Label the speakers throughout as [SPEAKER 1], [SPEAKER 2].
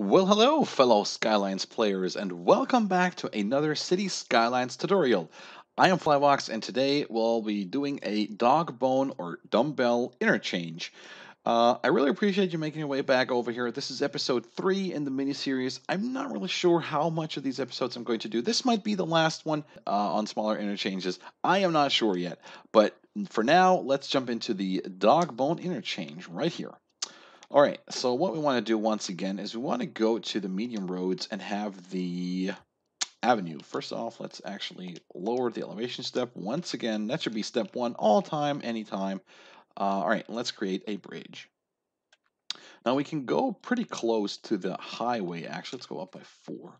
[SPEAKER 1] Well, hello, fellow Skylines players, and welcome back to another City Skylines tutorial. I am Flyvox, and today we'll be doing a dog bone or dumbbell interchange. Uh, I really appreciate you making your way back over here. This is episode three in the mini-series. I'm not really sure how much of these episodes I'm going to do. This might be the last one uh, on smaller interchanges. I am not sure yet, but for now, let's jump into the dog bone interchange right here. All right, so what we want to do once again is we want to go to the medium roads and have the avenue. First off, let's actually lower the elevation step. Once again, that should be step one all time, anytime. Uh, all right, let's create a bridge. Now we can go pretty close to the highway. Actually, let's go up by four.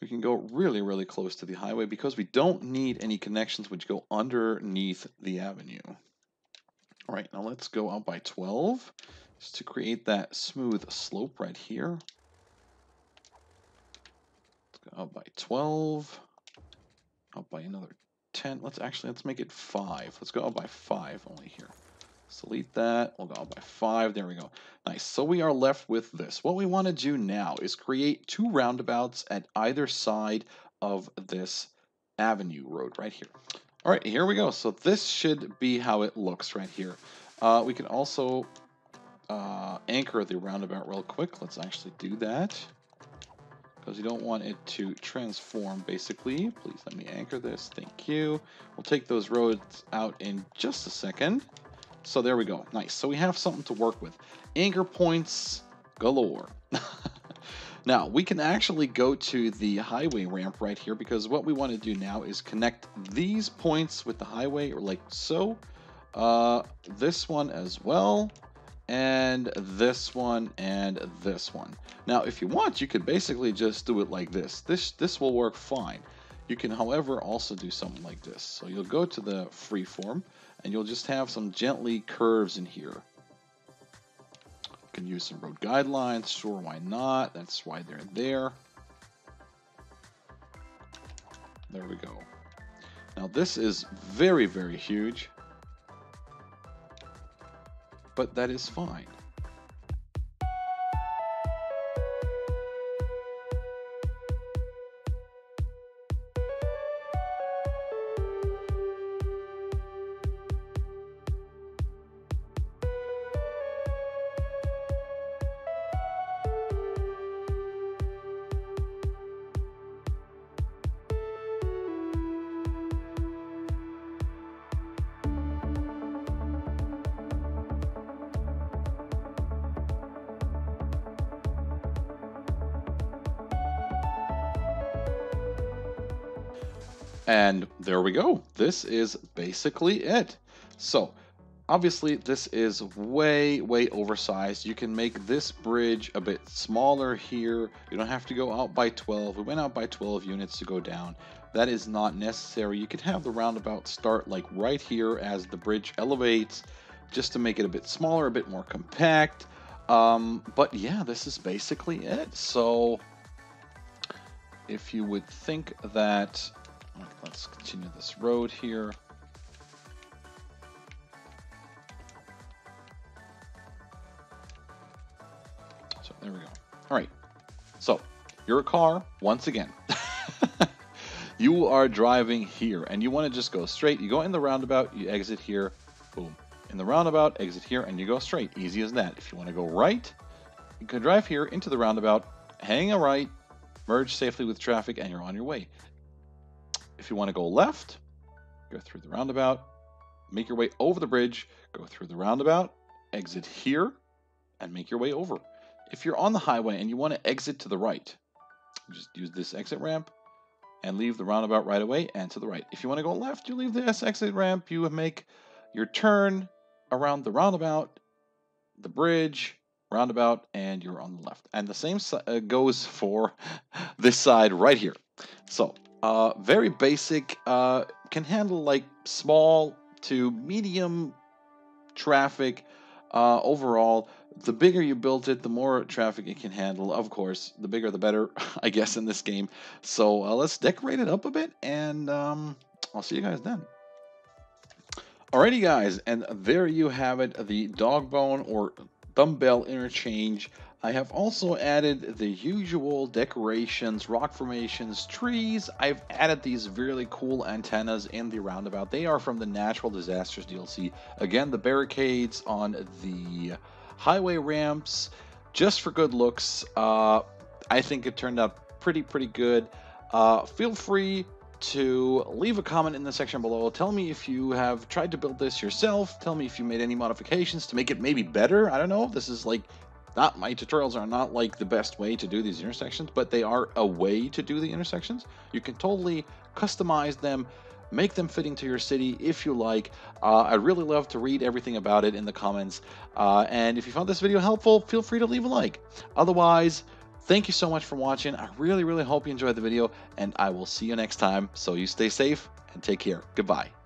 [SPEAKER 1] We can go really, really close to the highway because we don't need any connections which go underneath the avenue. All right, now let's go out by 12 just to create that smooth slope right here. Let's go out by 12, out by another 10. Let's actually, let's make it 5. Let's go out by 5 only here. delete that. We'll go out by 5. There we go. Nice. So we are left with this. What we want to do now is create two roundabouts at either side of this avenue road right here. All right, here we go. So this should be how it looks right here. Uh, we can also uh, anchor the roundabout real quick. Let's actually do that because you don't want it to transform basically. Please let me anchor this. Thank you. We'll take those roads out in just a second. So there we go. Nice. So we have something to work with. Anchor points galore. Now, we can actually go to the highway ramp right here because what we want to do now is connect these points with the highway or like so. Uh, this one as well, and this one, and this one. Now, if you want, you could basically just do it like this. This, this will work fine. You can, however, also do something like this. So you'll go to the freeform, and you'll just have some gently curves in here can use some road guidelines. Sure, why not? That's why they're there. There we go. Now this is very, very huge, but that is fine. And there we go. This is basically it. So obviously this is way, way oversized. You can make this bridge a bit smaller here. You don't have to go out by 12. We went out by 12 units to go down. That is not necessary. You could have the roundabout start like right here as the bridge elevates just to make it a bit smaller, a bit more compact. Um, but yeah, this is basically it. So if you would think that let's continue this road here. So there we go. All right. So your car, once again, you are driving here and you want to just go straight. You go in the roundabout, you exit here, boom. In the roundabout, exit here, and you go straight. Easy as that. If you want to go right, you can drive here into the roundabout, hang a right, merge safely with traffic, and you're on your way. If you want to go left, go through the roundabout, make your way over the bridge, go through the roundabout, exit here, and make your way over. If you're on the highway and you want to exit to the right, just use this exit ramp and leave the roundabout right away and to the right. If you want to go left, you leave this exit ramp, you make your turn around the roundabout, the bridge, roundabout, and you're on the left. And the same uh, goes for this side right here. So uh, very basic, uh, can handle like small to medium traffic. Uh, overall, the bigger you build it, the more traffic it can handle. Of course, the bigger the better, I guess, in this game. So uh, let's decorate it up a bit, and um, I'll see you guys then. Alrighty, guys, and there you have it, the dog bone or dumbbell interchange I have also added the usual decorations, rock formations, trees. I've added these really cool antennas in the roundabout. They are from the Natural Disasters DLC. Again, the barricades on the highway ramps, just for good looks. Uh, I think it turned out pretty, pretty good. Uh, feel free to leave a comment in the section below. Tell me if you have tried to build this yourself. Tell me if you made any modifications to make it maybe better. I don't know. This is like not my tutorials are not like the best way to do these intersections, but they are a way to do the intersections. You can totally customize them, make them fitting to your city if you like. Uh, I'd really love to read everything about it in the comments. Uh, and if you found this video helpful, feel free to leave a like. Otherwise, thank you so much for watching. I really, really hope you enjoyed the video, and I will see you next time. So you stay safe and take care. Goodbye.